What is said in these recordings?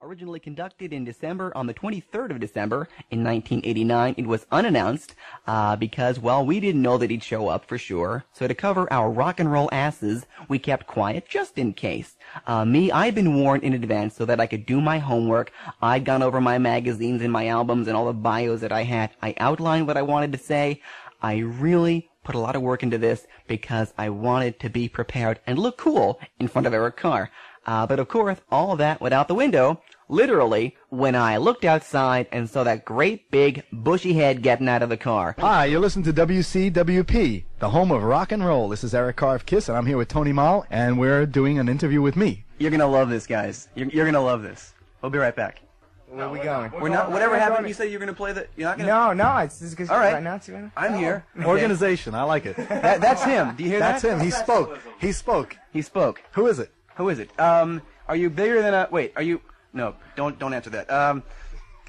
Originally conducted in December, on the 23rd of December in 1989, it was unannounced uh, because, well, we didn't know that he'd show up for sure. So to cover our rock and roll asses, we kept quiet just in case. Uh, me, I'd been warned in advance so that I could do my homework. I'd gone over my magazines and my albums and all the bios that I had. I outlined what I wanted to say. I really put a lot of work into this because I wanted to be prepared and look cool in front of Eric Carr. Uh, but of course, all that went out the window, literally, when I looked outside and saw that great big bushy head getting out of the car. Hi, you're listening to WCWP, the home of rock and roll. This is Eric Carr of Kiss, and I'm here with Tony Mall, and we're doing an interview with me. You're gonna love this, guys. You're, you're gonna love this. We'll be right back. Where are we going? We're not. Whatever happened, you said you're gonna play the. You're not gonna. No, no, it's just because All right. right now. It's even- I'm here. Organization, I like it. That, that's him. Do you hear That's that? That's him. He spoke. He spoke. He spoke. Who is it? Who is it? Um, are you bigger than a? Wait, are you? No, don't don't answer that. Um,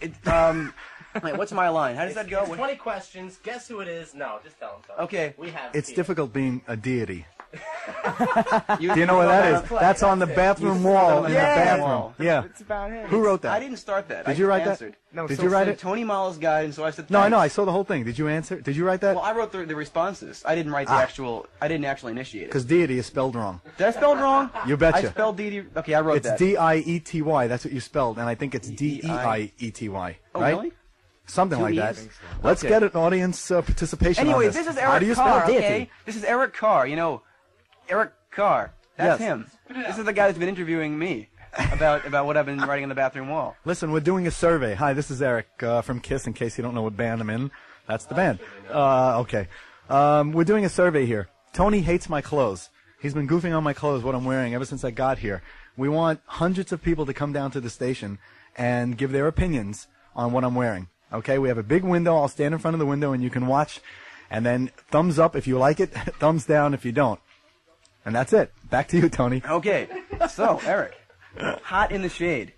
it, um, wait, what's my line? How does that go? It's 20 questions. Guess who it is? No, just tell them. Tony. Okay. We have. It's here. difficult being a deity. You, Do you know what that is? That's on the bathroom wall in the bathroom. Yeah. It's about him. Who wrote that? I didn't start that. Did you write that? No, Did so- you write it? Tony Miles guide, and so I said. No, I know. I saw the whole thing. Did you answer? Did you write that? Well, I wrote the, the responses. I didn't write the Ah. actual. I didn't actually initiate it. Because deity is spelled wrong. Did I spell it wrong? You betcha. I spelled D. Okay, I wrote It's that. It's D I E T Y. That's what you spelled, and I think it's D E I E T Y. Oh, right? really? Something Two like that. E's? Let's Okay. get an audience uh, participation. on Anyway, this. this is How Eric do you Carr. spell Okay, this is Eric Carr. You know, Eric Carr. That's Yes. him. This is the guy that's been interviewing me about about what I've been writing on the bathroom wall. Listen, we're doing a survey. Hi, this is Eric uh, from Kiss. In case you don't know what band I'm in, that's the band. Uh, okay, um, we're doing a survey here. Tony hates my clothes. He's been goofing on my clothes, what I'm wearing, ever since I got here. We want hundreds of people to come down to the station and give their opinions on what I'm wearing. Okay, we have a big window. I'll stand in front of the window and you can watch. And then thumbs up if you like it, thumbs down if you don't. And that's it. Back to you, Tony. Okay, so Eric, hot in the shade.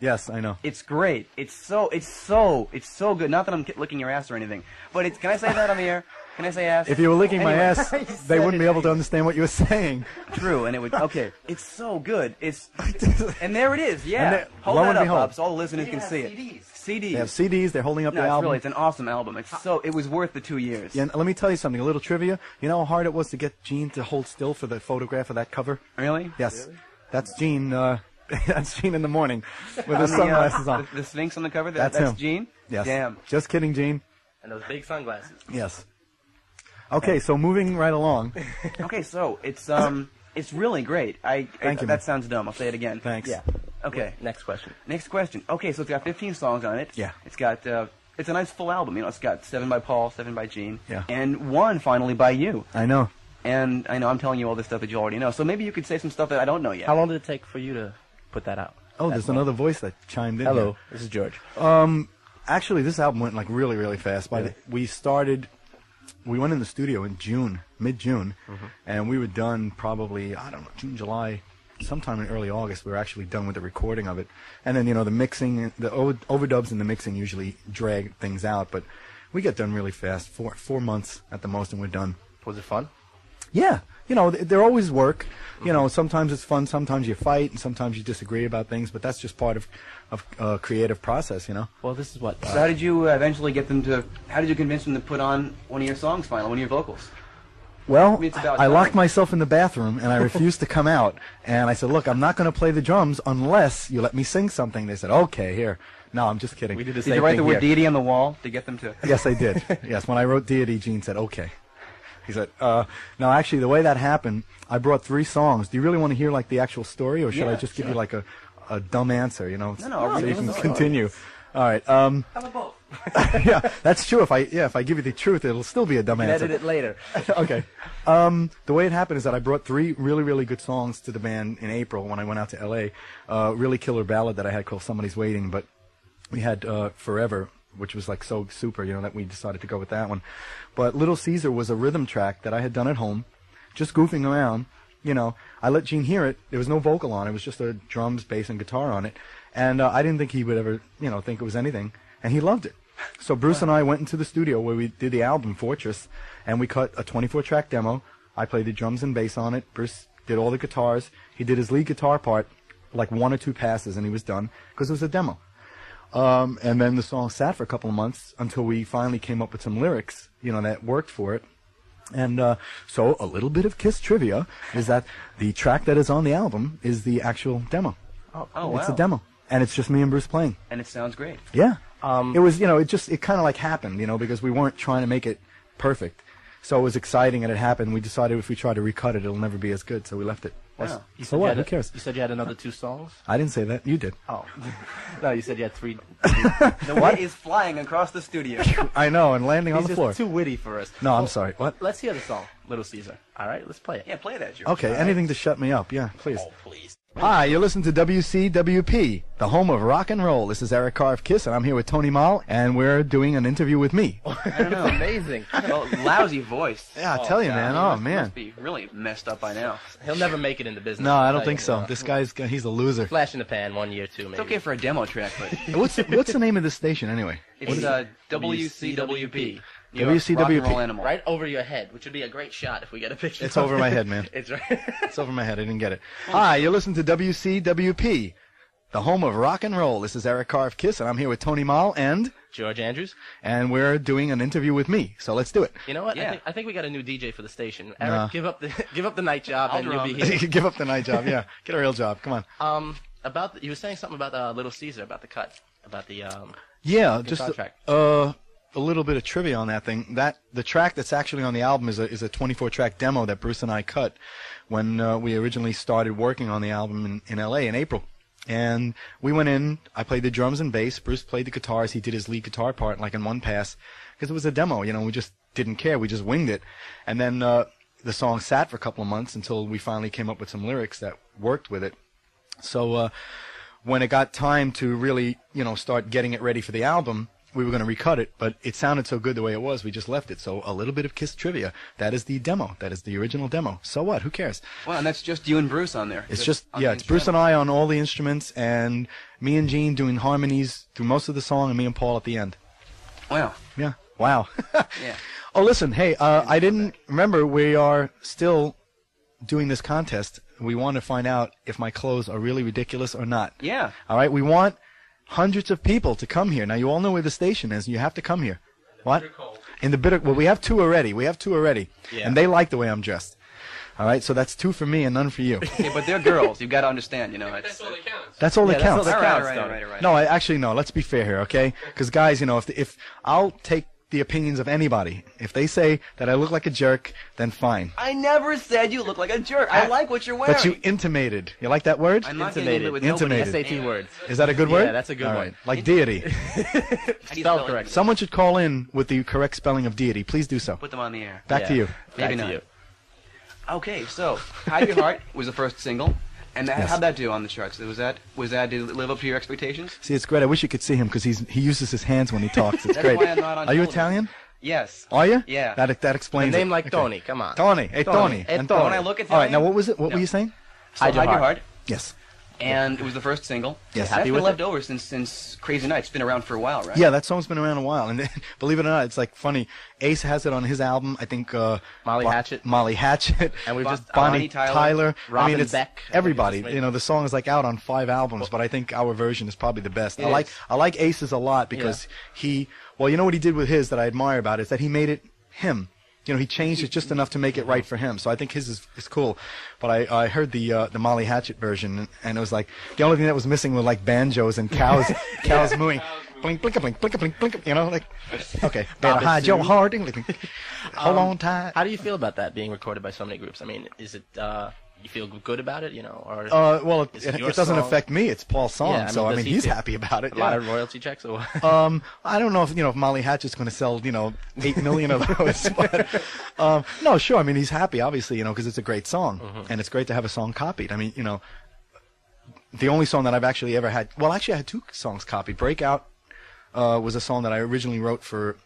Yes, I know. It's great. It's so it's so it's so good. Not that I'm licking your ass or anything, but it's. Can I say that on the air? Can I say ass? If you were licking my Anyway. ass, they wouldn't be able to understand what you were saying. True, and it would. Okay, it's so good. It's and there it is. Yeah, And there- hold lo that and up, behold. Bob, so all the listeners can has see it. CDs. CDs. They have CDs. They're holding up no, the it's album. really it's an awesome album. It's so it was worth the two years. Yeah, and let me tell you something. A little trivia. You know how hard it was to get Gene to hold still for the photograph of that cover? Really? Yes. That's Gene. Uh, that's Gene in the morning with his the, uh, sunglasses on. The, the Sphinx on the cover. That, That's that's him. Gene. Yes. Damn. Just kidding, Gene. And those big sunglasses. Yes. Okay, so moving right along. Okay, so it's um it's really great. I, Thank I you, that man. sounds dumb. I'll say it again. Thanks. Yeah. Okay. Next question. Next question. Okay, so it's got 15 songs on it. Yeah. It's got uh, it's a nice full album. You know, it's got seven by Paul, seven by Gene, Yeah. and one finally by you. I know. And I know I'm telling you all this stuff that you already know. So maybe you could say some stuff that I don't know yet. How long did it take for you to put that out? Oh, That there's one? another voice that chimed in. Hello, here. this is George. Um, Actually, this album went like really, really fast. By the, we started, we went in the studio in June, mid-June, mm-hmm. and we were done probably I don't know June, July, sometime in early August. We were actually done with the recording of it, and then you know the mixing, the overdubs and the mixing usually drag things out, but we get done really fast. Four four months at the most, and we're done. Was it fun? Yeah, you know, th- they're always work. You know, sometimes it's fun, sometimes you fight, and sometimes you disagree about things, but that's just part of of uh, creative process, you know. Well, this is what. So how did you uh, eventually get them to? How did you convince them to put on one of your songs finally, one of your vocals? Well, mean, it's about I locked myself in the bathroom and I refused to come out. And I said, "Look, I'm not going to play the drums unless you let me sing something." They said, "Okay, here." No, I'm just kidding. we did the Did same you write thing the word here. deity on the wall to get them to? Yes, I did. yes, when I wrote Deity, Gene said, "Okay." He said, uh, "No, actually, the way that happened, I brought three songs. Do you really want to hear like the actual story, or should I Yeah, just give you like a, a dumb answer? You know, No, no, so really, you can let's go. continue." All right. Um, How about both? yeah, that's true. If I yeah, if I give you the truth, it'll still be a dumb answer. Edit it later. okay. Um, the way it happened is that I brought three really, really good songs to the band in April when I went out to LA. Uh, really killer ballad that I had called Somebody's Waiting, but we had uh, Forever, which was like so super, you know, that we decided to go with that one. But Little Caesar was a rhythm track that I had done at home, just goofing around. You know, I let Gene hear it. There was no vocal on it. It was just a drums, bass, and guitar on it. And uh, I didn't think he would ever, you know, think it was anything. And he loved it. So Bruce and I went into the studio where we did the album Fortress, and we cut a 24-track demo. I played the drums and bass on it. Bruce did all the guitars. He did his lead guitar part, like one or two passes, and he was done because it was a demo. Um, and then the song sat for a couple of months until we finally came up with some lyrics, you know, that worked for it. And uh, so a little bit of Kiss trivia is that the track that is on the album is the actual demo. Oh, It's a demo, and it's just me and Bruce playing. And it sounds great. Yeah. Um, it was, you know, it just, it kind of like happened, you know, because we weren't trying to make it perfect. So it was exciting and it happened. We decided if we try to recut it, it'll never be as good. So we left it. Wow. You So said you what? had Who a- cares? You said you had another two songs. I didn't say that. You did. Oh, no, you said you had three. The what is flying across the studio? I know, and landing on He's the just floor. too witty for us. No, I'm Well, sorry. What? Let's hear the song, Little Caesar. All right, let's play it. yeah, play that, George. Okay, anything to shut me up. Yeah, please. Oh, please. Hi, you're listening to WCWP, the home of rock and roll. This is Eric Carr of Kiss, and I'm here with Tony Mall, and we're doing an interview with me. I don't know. Amazing. well, lousy voice. Yeah, I tell you, God, man. he Oh, Must man. be really messed up by now. He'll never make it in the business. No, I don't think you. so. This guy's, he's a loser. Flash in the pan, one year, too. maybe. It's okay for a demo track, but What's, what's the name of this station, anyway? it's uh, WCWP. New York WCWP. Rock and Roll Animal. Right over your head, which would be a great shot if we get a picture. It's over it. my head, man. It's right. It's over my head. I didn't get it. Hi, you're listening to WCWP, the home of rock and roll. This is Eric Carr of Kiss, and I'm here with Tony Mall, and George Andrews. and we're doing an interview with me. So let's do it. You know what? Yeah. I, think, I think we got a new DJ for the station. Eric, Nah. give up the give up the night job I'll and you'll be here. Give up the night job. Yeah, get a real job. Come on. Um, about the, you were saying something about uh, Little Caesar, about the cut, about the um. Yeah, just guitar track. uh, a little bit of trivia on that thing. That the track that's actually on the album is a is a 24 track demo that Bruce and I cut when uh, we originally started working on the album in, in L.A. in April. And we went in. I played the drums and bass. Bruce played the guitars. He did his lead guitar part like in one pass because it was a demo. You know, we just didn't care. We just winged it. And then uh, the song sat for a couple of months until we finally came up with some lyrics that worked with it. So uh, when it got time to really, you know, start getting it ready for the album, we were going to recut it, but it sounded so good the way it was, we just left it. So a little bit of Kiss trivia. That is the demo. That is the original demo. So what? Who cares? Well, and that's just you and Bruce on there. It's just yeah, it's Bruce and. I on all the instruments, and me and Gene doing harmonies through most of the song, and me and Paul at the end. Wow. Yeah. Wow. Yeah. Oh, listen. Hey, uh, I didn't remember. We are still doing this contest. We want to find out if my clothes are really ridiculous or not. Yeah. All right. We want hundreds of people to come here. Now, you all know where the station is. You have to come here. What? In the bitter. Well, we have two already. We have two already. Yeah. And they like the way I'm dressed. All right. So that's two for me and none for you. Okay, but they're girls. You've got to understand, you know. It's, That's all that counts. That's all Yeah, that that's all counts. that counts, right, Tony. right, right. No, I actually no. Let's be fair here, okay? Because guys, you know, if if I'll take the opinions of anybody, if they say that I look like a jerk, then fine. I never said you look like a jerk. I like what you're wearing. But you intimated. You like that word? I'm not getting into it with Intimated. nobody. SAT words. Is that a good word? Yeah, word? that's a good All one. right. Like deity. How do you Spell spell correct. Someone should call in with the correct spelling of deity. Please do so. Put them on the air. Back to you. Maybe Back not. to you. Okay, so Hide Your Heart was the first single, and that, Yes. how'd that do on the charts? Was that was that did it live up to your expectations? See, it's great. I wish you could see him because he's he uses his hands when he talks. It's That's great. why I'm not on Are you. Italian? Yes. Are you? Yeah. That that A explains name it. like Okay. Tony. Come on. Tony. Hey, Tony. Tony. Hey, And Tony. When I look at All right. Italian- Now, what was it? What No. were you saying? So Hide Your Heart. Heart, Yes. And it was the first single. Yes. Happy been with left it? over since since Crazy Nights. Been around for a while, right? Yeah, that song's been around a while, and believe it or not, it's like funny. Ace has it on his album. I think uh, Molly Hatchet. Molly Hatchet, And we've Bon- just Bonnie, Bonnie Tyler. Tyler, I Robin mean, it's Beck. Everybody. it's You know, the song is like out on five albums, but I think our version is probably the best. I It like. I like Ace's a lot because he. Well, you know what he did with his that I admire about it is that he made it him. You know, he changed it just enough to make it right for him. So I think his is, is cool. But I, I heard the uh, the Molly Hatchet version, and it was like the only thing that was missing were like banjos and cows cows mooing. Blink, blink, blink, blink, blink, blink. You know, like okay, better Bobby hide your heart. Hold on tight. How do you feel about that being recorded by so many groups? I mean, is it uh, you feel good about it? You know, or Uh, well, it, it, it doesn't song? affect me. It's Paul's song, Yeah, I mean, so I mean, he he's happy about it. a lot of royalty checks or? Um, I don't know if you know if Molly Hatchet's going to sell you know eight million of those, but um, no, sure. I mean, he's happy, obviously, you know, because it's a great song, and it's great to have a song copied. I mean, you know, the only song that I've actually ever had, well, actually, I had two songs copied. Breakout uh, was a song that I originally wrote for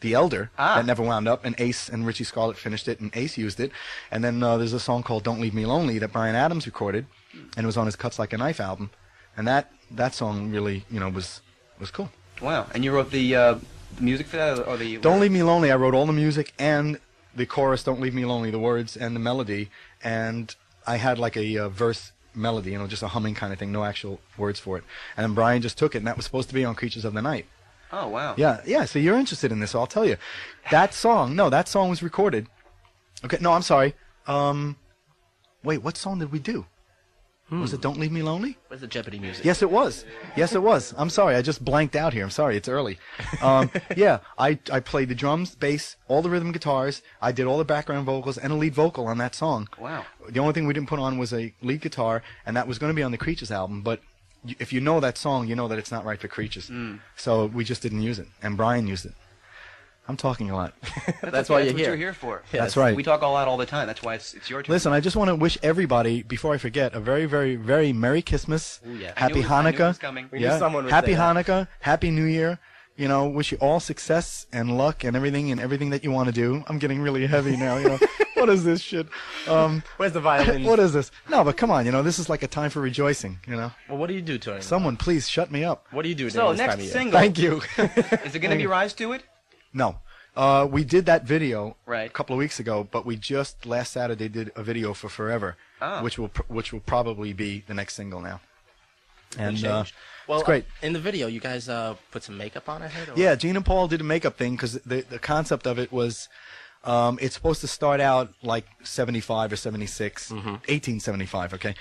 The Elder Ah. that never wound up, and Ace and Richie Scarlet finished it, and Ace used it. And then uh, there's a song called "Don't Leave Me Lonely" that Bryan Adams recorded, and it was on his Cuts Like a Knife album, and that that song really, you know, was was cool. Wow. And you wrote the uh, music for that, or the Don't Leave Me Lonely. I wrote all the music and the chorus. Don't Leave Me Lonely. The words and the melody, and I had like a uh, verse melody, you know, just a humming kind of thing, no actual words for it. And then Bryan just took it, and that was supposed to be on Creatures of the Night. Oh wow. Yeah, yeah. So you're interested in this, so I'll tell you. That song, no, that song was recorded. Okay, no, I'm sorry. Um, wait, what song did we do? Was it "Don't Leave Me Lonely"? Was it Jeopardy music? Yes, it was. Yes, it was. I'm sorry, I just blanked out here. I'm sorry, it's early. Um, yeah, I I played the drums, bass, all the rhythm guitars. I did all the background vocals and a lead vocal on that song. Wow. The only thing we didn't put on was a lead guitar, and that was going to be on the Creatures album. But if you know that song, you know that it's not right for Creatures. Mm. So we just didn't use it, and Bryan used it. I'm talking a lot. That's okay, why that's you're what here. you're here for. That's right. We talk all out all the time. That's why it's it's your turn. Listen, I just want to wish everybody, before I forget, a very, very, very Merry Christmas, Ooh, yeah. Happy knew it- I knew it Hanukkah, was coming. We knew yeah, someone Happy say that. Hanukkah, Happy New Year. You know, wish you all success and luck and everything and everything that you want to do. I'm getting really heavy now. You know, what is this shit? Um, Where's the violin? what is this? No, but come on. You know, this is like a time for rejoicing. You know, well, what do you do during? someone please shut me up. What do you do So during this next time of year? single. Thank you. Is it going to be Rise to It? No. Uh, we did that video Right. a couple of weeks ago, but we just last Saturday did a video for Forever, Ah. which will pr- which will probably be the next single now. And uh. Well, it's great. uh, in the video, you guys uh, put some makeup on, I heard. or- Yeah, Gene and Paul did a makeup thing because the the concept of it was. Um, it's supposed to start out like 75 or 76, 1875, okay?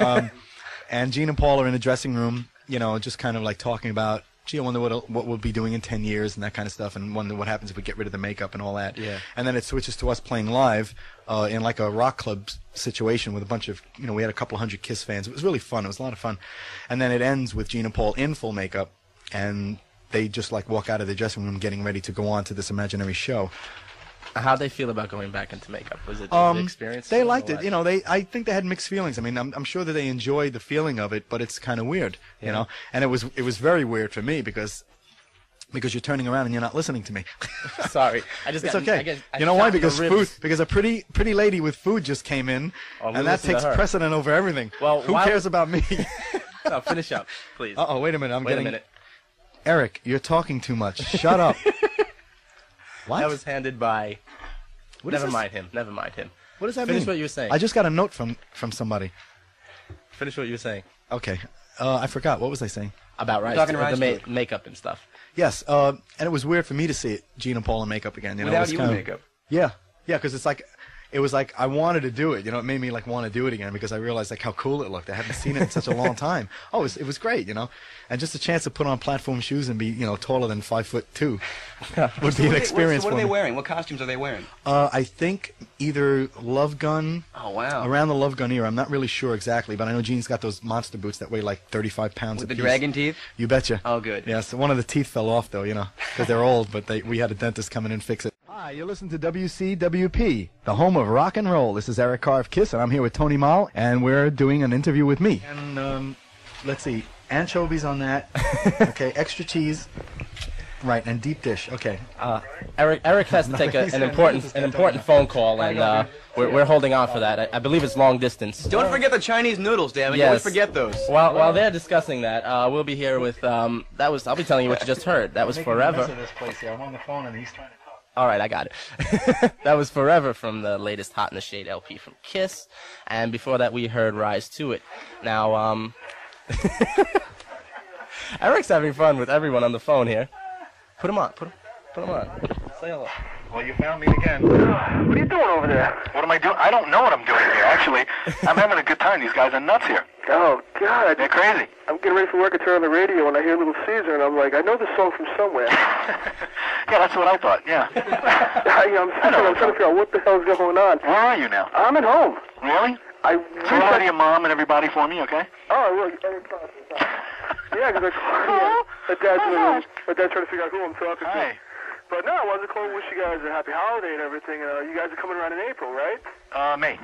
Um, and Gene and Paul are in a dressing room, you know, just kind of like talking about, gee, I wonder what, what we'll be doing in 10 years and that kind of stuff, and wonder what happens if we get rid of the makeup and all that. Yeah. And then it switches to us playing live uh, in like a rock club situation with a bunch of, you know, we had a couple hundred Kiss fans. It was really fun. It was a lot of fun. And then it ends with Gene and Paul in full makeup, and they just like walk out of the dressing room getting ready to go on to this imaginary show. How'd they feel about going back into makeup? Was it Um, the experience? they liked it. You know, they I think they had mixed feelings. I mean, I'm, I'm sure that they enjoyed the feeling of it, but it's kind of weird, you know. And it was it was very weird for me because because you're turning around and you're not listening to me. Sorry, I just it's got, okay. I guess, I you know why? Because food. Because a pretty pretty lady with food just came in, Oh, and that takes precedent over everything. Well, who cares about me? No, finish up, please. uh oh, wait a minute. I'm Wait a getting minute. Eric. You're talking too much. Shut up. what? That was handed by. What is Never mind him. Never mind him. What does that Finish mean? what you were saying. I just got a note from from somebody. Finish what you were saying Okay. Uh, I forgot. What was I saying? about Rise. talking to- Rise the to ma- makeup and stuff. Yes, uh, and it was weird for me to see it, Gene and Paul in makeup again. You know, it Without was you kind in of- makeup. Yeah, yeah, because it's like, it was like I wanted to do it. You know, it made me like want to do it again because I realized like how cool it looked. I hadn't seen it in such a long time. Oh, it was, it was great. You know, and just a chance to put on platform shoes and be you know taller than five foot two would be an What- experience. What, are they me. wearing? What costumes are they wearing? Uh, I think either Love Gun. Oh wow. Around the Love Gun era, I'm not really sure exactly, but I know Gene's got those monster boots that weigh like 35 pounds. With the apiece. dragon teeth. You betcha. Oh, good. Yeah, so one of the teeth fell off though, you know, because they're old. But they, we had a dentist come in and fix it. Hi, you're listening to WCWP, the home of rock and roll. This is Eric Carr of Kiss, and I'm here with Tony Mall, and we're doing an interview with me. And um, let's see, anchovies on that. okay, extra cheese. Right, and deep dish. Okay. Uh, Eric Eric has to take a, an important an important phone call, and uh, we're, we're holding on for that. I, I believe it's long distance. Don't forget the Chinese noodles, damn it. You Yes. always forget those. While while they're discussing that, uh, we'll be here with um, that was I'll be telling you what you just heard. That was forever. this place here. I'm on the phone, and he's trying to talk. All right, I got it. that was Forever from the latest Hot in the Shade LP from Kiss, and before that we heard Rise to It. Now, um, Eric's having fun with everyone on the phone here. Put him on. Put him. Put him on. Say hello. Well, you found me again. What are you doing over there? What am I doing? I don't know what I'm doing here, actually. I'm having a good time. These guys are nuts here. Oh God! They're crazy. I'm getting ready for work. I turn on the radio and I hear Little Caesar, and I'm like, I know this song from somewhere. yeah, that's what I thought, yeah. I, I'm, I'm trying to figure out what the hell's going on. Where are you now? I'm at home. Really? I Say hello to your mom and everybody for me, okay? Oh, look. Yeah, because I called. Yeah, oh, my dad's in the room. My dad's trying to figure out who I'm talking to. Hi. But no, I wanted to call and wish you guys a happy holiday and everything. Uh, you guys are coming around in April, right? Uh, me.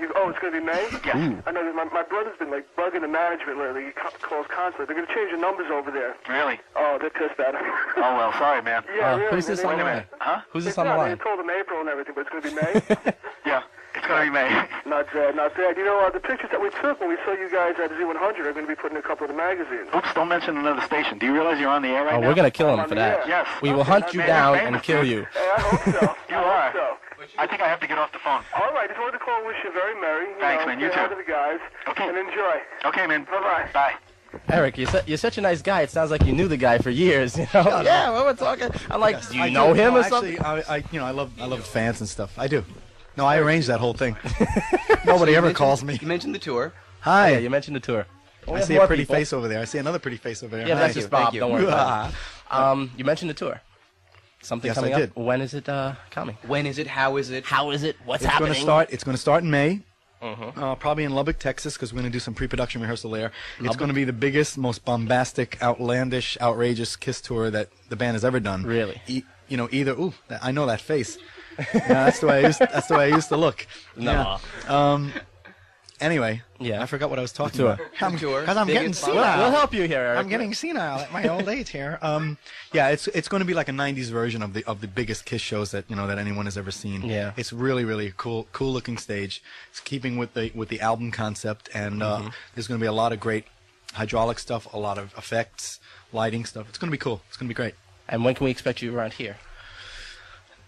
You, oh, it's going to be May? Yes. I know that my, my brother's been like bugging the management lately. He ca- calls constantly. They're going to change the numbers over there. Really? Oh, they're pissed at him. Oh, well, sorry, man. yeah, Uh, really. who's this They- on the Wait a line? minute. Huh? Who's this They- on the no, line? They told him April and everything, but it's going to be May. Yeah, it's going to be May. not bad, not bad. You know, uh, the pictures that we took when we saw you guys at Z100 are going to be put in a couple of the magazines. Oops, don't mention another station. Do you realize you're on the air right Oh, now? we're gonna kill him On for that. air. Yes. We will hunt you Man, down you're and kill you. Hey, I hope so. You I are. Hope so. I think I have to get off the phone. All right, just wanted to call and wish you very merry. You Thanks, know, man. You say hi too. to the guys. Okay. And enjoy. Okay, man. Bye-bye. Bye. Eric, you're, su- you're such a nice guy. It sounds like you knew the guy for years. You know? yeah, well, we're talking. I'm like, do you I know do. him No, or something? I, I, you know, I love, I love fans and stuff. I do. No, I arranged that whole thing. Nobody ever calls me. You mentioned the tour. Hi. Yeah, you mentioned the tour. We I see a pretty people. face over there. I see another pretty face over there. Yeah, Hi. that's just thank Bob. Don't worry about it. Um, you mentioned the tour. Something Yes, coming I up. did. When is it uh, coming? When is it? How is it? How is it? What's It's happening? going to start. It's going to start in May. Mhm. Uh, probably in Lubbock, Texas, because we're going to do some pre-production rehearsal there. It's going to be the biggest, most bombastic, outlandish, outrageous Kiss tour that the band has ever done. Really? E- you know, either. Ooh, I know that face. yeah, that's the way I used. That's the way I used to look. No. Yeah. Um. Anyway. Yeah. I forgot what I was talking tour. about. I'm, tour. Because I'm getting Biggest- We'll, senile. we'll help you here, Eric. I'm getting senile at my old age here. Um, yeah, it's it's going to be like a '90s version of the of the biggest Kiss shows that you know that anyone has ever seen. Yeah. it's really really cool cool looking stage. It's keeping with the with the album concept, and uh, Mm-hmm. there's going to be a lot of great hydraulic stuff, a lot of effects, lighting stuff. It's going to be cool. It's going to be great. And when can we expect you around here?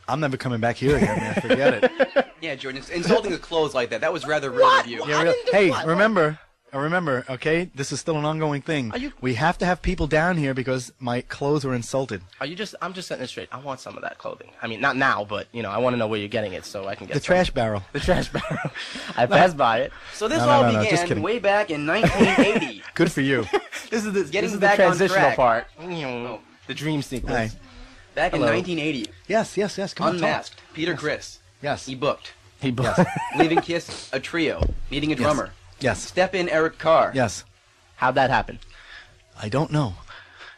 I'm never coming back here again, man. Forget it. Yeah, Jordan, insulting the clothes like that. That was rather rude of you. Yeah, real- hey, remember. uh, Remember, okay, this is still an ongoing thing. Are you- We have to have people down here because my clothes were insulted. Are you just? I'm just setting it straight. I want some of that clothing. I mean, not now, but you know, I want to know where you're getting it so I can get The some. trash barrel. The trash barrel. I passed by it. So this No, no, all no, no, just began kidding. way back in 1980. Good for you. This is the Getting this is back the on transitional track. part. Oh. The dream sequence. Hi. Back in 1980, Yes, yes, yes. Come on, talk. unmasked, Peter Criss. Yes. He booked. He bu- Leaving Kiss a trio, needing a Yes. drummer. Yes. Step in Eric Carr. Yes. How'd that happen? I don't know.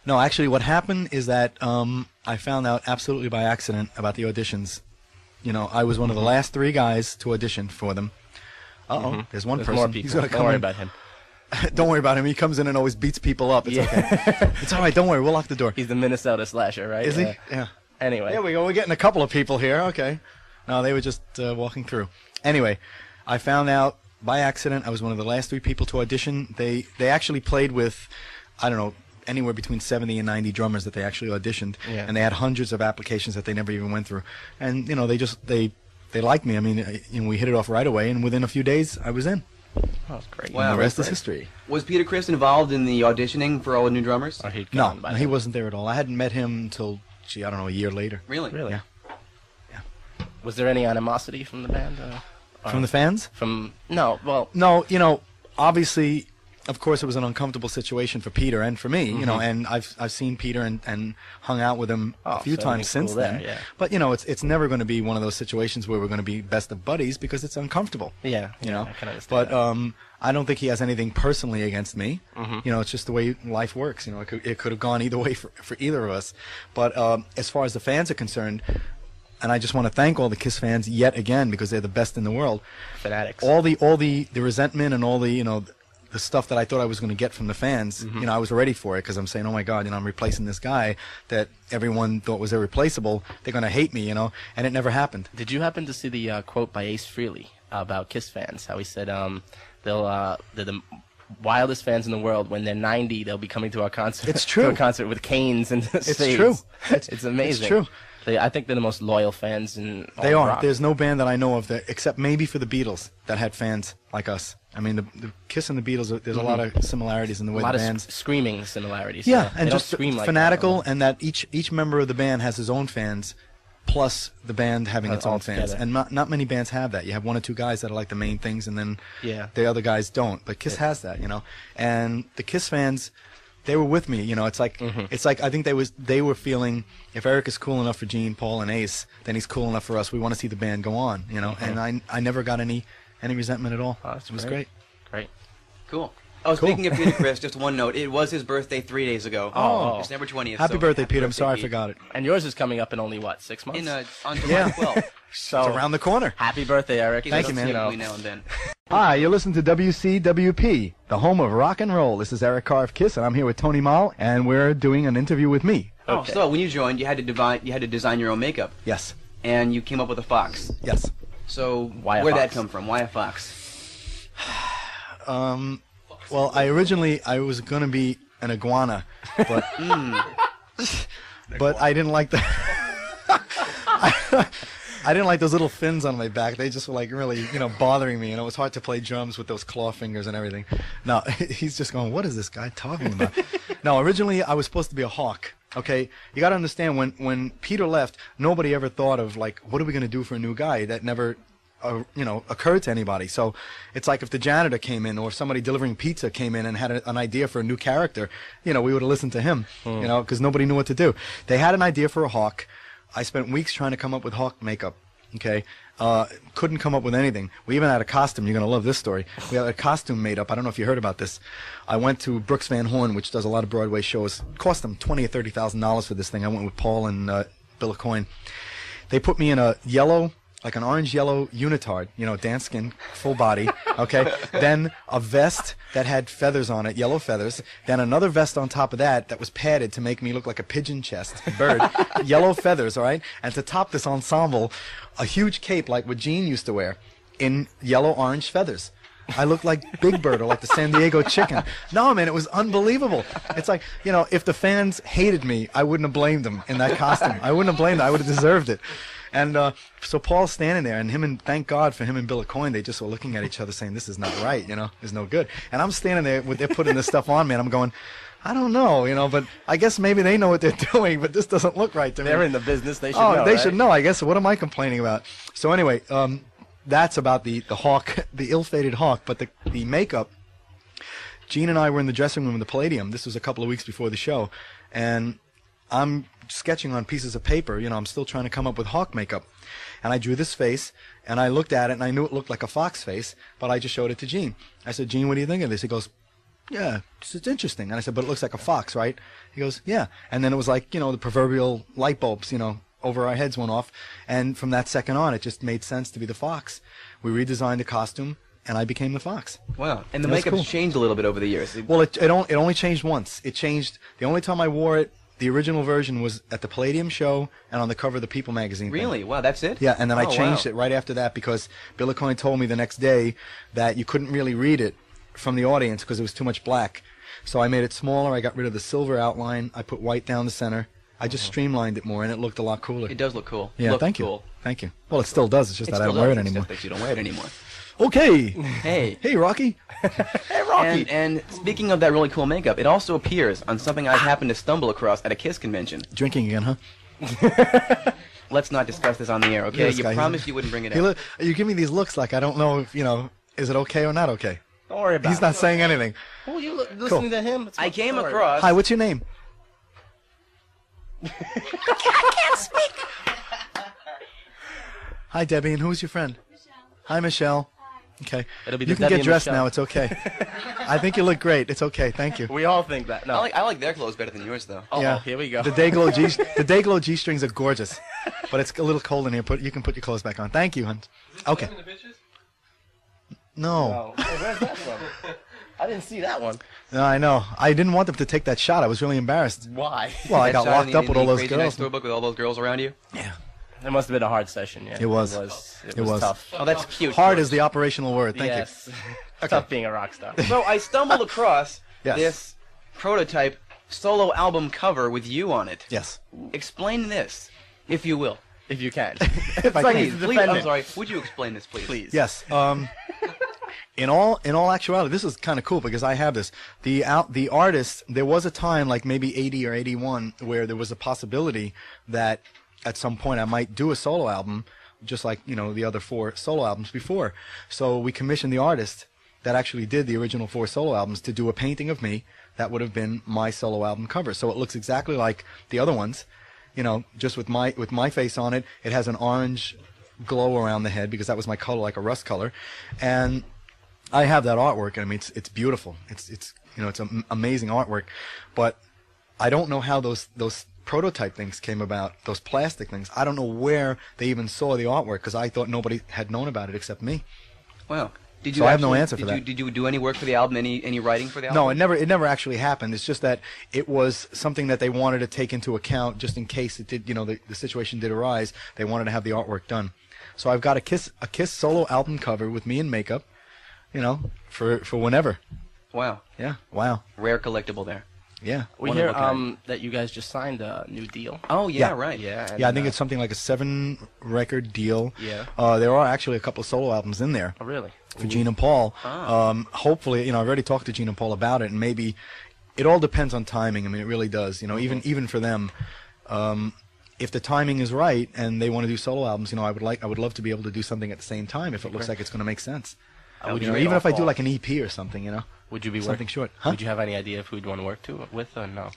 No, actually, what happened is that um, I found out absolutely by accident about the auditions. You know, I was one of the last three guys to audition for them. Uh oh, there's one There's person. more people. He's gonna Don't come worry in. about him. don't worry about him. He comes in and always beats people up. It's okay. it's all right. Don't worry. We'll lock the door. He's the Minnesota slasher, right? Is he? Yeah. Yeah. Anyway. There we go. We're getting a couple of people here. Okay. No, they were just uh, walking through. Anyway, I found out by accident I was one of the last three people to audition. They they actually played with, I don't know, anywhere between 70 and 90 drummers that they actually auditioned, Yeah. and they had hundreds of applications that they never even went through. And you know, they just they they liked me. I mean, I- you know, we hit it off right away, and within a few days, I was in. Oh, that's great. Wow. and the rest that's is history. Was Peter Criss involved in the auditioning for all the new drummers? Or he'd No, by no, he wasn't there at all. I hadn't met him until, gee, I don't know, a year later. Really? Really? Yeah. Was there any animosity from the band? Uh, From the fans? From no, well, No, you know, obviously, of course, it was an uncomfortable situation for Peter and for me. You know, and I've I've seen Peter and, and hung out with him Oh, a few so times since cool there, then. yeah. But you know, it's it's never going to be one of those situations where we're going to be best of buddies because it's uncomfortable. yeah, You know, but that. um, I don't think he has anything personally against me. Mm-hmm. You know, it's just the way life works. You know, it could, it could have gone either way for, for either of us. But um, as far as the fans are concerned, and I just want to thank all the Kiss fans yet again because they're the best in the world fanatics. all the all the the resentment and all the you know the stuff that I thought I was going to get from the fans, Mm-hmm. you know, I was ready for it because I'm saying, oh my God, you know, I'm replacing this guy that everyone thought was irreplaceable. They're going to hate me, you know, and it never happened. Did you happen to see the uh, quote by Ace Frehley about Kiss fans? How he said, um, "They'll uh, they're the wildest fans in the world. When they're 90, they'll be coming to our concert. It's true. to a concert with canes and It's spades. true. It's, It's- amazing. it's true. They, I think they're the most loyal fans in. They are. rock. There's no band that I know of that, except maybe for the Beatles, that had fans like us. I mean, the, the Kiss and the Beatles. There's a lot of similarities in the way Mm-hmm. a lot the of bands. sc- screaming similarities. Yeah, and just scream like fanatical, though. and that each each member of the band has his own fans, plus the band having Uh, its own fans. together. And not not many bands have that. You have one or two guys that are like the main things, and then Yeah. the other guys don't. But Kiss has that, you know. And the Kiss fans, they were with me. You know, it's like Mm-hmm. it's like I think they was they were feeling if Eric is cool enough for Gene, Paul, and Ace, then he's cool enough for us. We want to see the band go on, you know. And I I never got any any resentment at all. Mm-hmm. Oh, it was great. great. Great. Cool. Oh, Cool. speaking of Peter Criss, just one note. It was his birthday three days ago. Oh. December 20th. Happy so birthday, happy Peter. I'm birthday, sorry I forgot it. And yours is coming up in only what six months? In, uh, on July Yeah. 12th. so It's around the corner. happy birthday, Eric. He's Thank you, us man. know, now and then. Hi, you're listening to WCWP, the home of rock and roll. This is Eric Carr of Kiss, and I'm here with Tony Mall, and we're doing an interview with me. Oh, Okay. so when you joined, you had to divine, you had to design your own makeup, Yes, and you came up with a fox. yes. So Why a where'd that come from? Why a fox? Um, well, I originally I was gonna be an iguana, but hmm. but I didn't like the I didn't like those little fins on my back. They just were like really, you know, bothering me, and it was hard to play drums with those claw fingers and everything. No, he's just going, "What is this guy talking about?" no, originally I was supposed to be a hawk. Okay, you got to understand when when Peter left, nobody ever thought of like, what are we going to do for a new guy? That never uh, you know occurred to anybody. So it's like if the janitor came in or if somebody delivering pizza came in and had a, an idea for a new character, you know, we would have listened to him, you know, because nobody knew what to do. They had an idea for a hawk. I spent weeks trying to come up with hawk makeup. Okay, uh, couldn't come up with anything. We even had a costume. You're gonna love this story. We had a costume made up. I don't know if you heard about this. I went to Brooks Van Horn, which does a lot of Broadway shows. Cost them twenty or thirty thousand dollars for this thing. I went with Paul and uh, Bill Aucoin. They put me in a yellow, like an orange yellow unitard, you know, dance skin, full body. Okay. then a vest that had feathers on it, yellow feathers. Then another vest on top of that that was padded to make me look like a pigeon chest bird, yellow feathers. All right. And to top this ensemble, a huge cape like what Gene used to wear, in yellow orange feathers. I looked like Big Bird or like the San Diego chicken. No, man, it was unbelievable. It's like, you know, if the fans hated me, I wouldn't have blamed them in that costume. I wouldn't have blamed them. I would have deserved it. And uh, so Paul's standing there, and him and thank God for him and Bill Aucoin, they just were looking at each other saying, "This is not right," you know, "It's no good." And I'm standing there with they're putting this stuff on me, and I'm going, "I don't know," you know, but I guess maybe they know what they're doing, but this doesn't look right to me. They're in the business. They should oh, know. they right? should know. I guess. What am I complaining about? So anyway, um, that's about the the hawk, the ill-fated hawk. But the the makeup. Gene and I were in the dressing room in the Palladium. This was a couple of weeks before the show, and I'm sketching on pieces of paper. You know, I'm still trying to come up with hawk makeup, and I drew this face, and I looked at it, and I knew it looked like a fox face, but I just showed it to Gene. I said, Gene, what do you think of this? He goes, yeah, it's, it's interesting. And I said, but it looks like a fox, right? He goes, yeah. And then it was like, you know, the proverbial light bulbs, you know, over our heads went off. And from that second on, it just made sense to be the fox. We redesigned the costume, and I became the fox. Wow. And the makeup's cool. changed a little bit over the years. Well, it it, on, it only changed once. It changed the only time I wore it. The original version was at the Palladium show and on the cover of the People magazine. thing. really? Wow, that's it? Yeah, and then I Oh, changed wow. it right after that because Bill Aucoin told me the next day that you couldn't really read it from the audience because it was too much black. So I made it smaller. I got rid of the silver outline. I put white down the center. I just streamlined it more, and it looked a lot cooler. It does look cool. yeah, Look thank you. cool. Thank you. Well, it still does. It's just It that I don't wear it it's anymore. just that you don't wear it anymore. Okay. Hey. Hey, Rocky. Hey, Rocky. And, and speaking of that really cool makeup, it also appears on something I happened to stumble across at a KISS convention. Drinking again, huh? Let's not discuss this on the air, okay? This you guy, promised you wouldn't bring it up. look, you give me these looks like I don't know if, you know, is it okay or not okay? Don't worry about it. He's not saying anything. it. Oh, you li- listening to him? I came don't across. Hi, what's your name? I can't speak. Hi, Debbie, and who's your friend? Hi, Michelle. Okay. It'll be you the can get dressed now. It's okay. I think you look great. It's okay. Thank you. We all think that. No. I like I like their clothes better than yours though. Oh, yeah. Oh, here we go. The Dayglow G the Dayglow G strings are gorgeous, but it's a little cold in here. Put you can put your clothes back on. Thank you, Hunt. Okay. No. Oh, hey, where's that from? I didn't see that one. no, I know. I didn't want them to take that shot. I was really embarrassed. Why? Well, I got locked up with all those Crazy Nice girls. Storybook with all those girls around you. It must have been a hard session. Yeah. It was. It was. It It was, was. tough. Oh, that's cute. Hard is the operational word. Thank you. yes. Tough being a rock star. So I stumbled across Yes. this prototype solo album cover with you on it. Yes. Explain this, if you will. if you can. If I like can. Please. I'm sorry. Would you explain this, please? Please. Yes. Um, in all in all actuality, this is kind of cool because I have this. The out the artist. There was a time, like maybe 80 or 81, where there was a possibility that at some point I might do a solo album, just like you know the other four solo albums before. So we commissioned the artist that actually did the original four solo albums to do a painting of me that would have been my solo album cover. So it looks exactly like the other ones, you know, just with my with my face on it. It has an orange glow around the head because that was my color, like a rust color, and I have that artwork, I mean it's it's beautiful. It's it's you know it's am- amazing artwork, but I don't know how those those prototype things came about. Those plastic things. I don't know where they even saw the artwork because I thought nobody had known about it except me. Wow. Did So I have no answer for did You, that. did you do any work for the album? Any any writing for the album? No, it never it never actually happened. It's just that it was something that they wanted to take into account just in case it did, you know, the, the situation did arise. They wanted to have the artwork done. So I've got a Kiss a Kiss solo album cover with me in makeup, you know, for for whenever. Wow. Yeah. Wow. Rare collectible there. Yeah. We One hear of a kind. um that you guys just signed a new deal. Oh yeah, Yeah. right. Yeah. and, Yeah, I think uh, it's something like a seven record deal. Yeah. Uh, there are actually a couple of solo albums in there Oh, really? for Gene and Paul. Ah. Um, hopefully, you know, I've already talked to Gene and Paul about it, and maybe it all depends on timing. I mean, it really does. You know, even Mm-hmm. even for them, um, if the timing is right and they want to do solo albums, you know, I would like, I would love to be able to do something at the same time if it looks like it's going to make sense. Would You know, even if I do like an EP or something, you know, Would you be something work- short. Huh? Would you have any idea of who you'd want to work to with or no?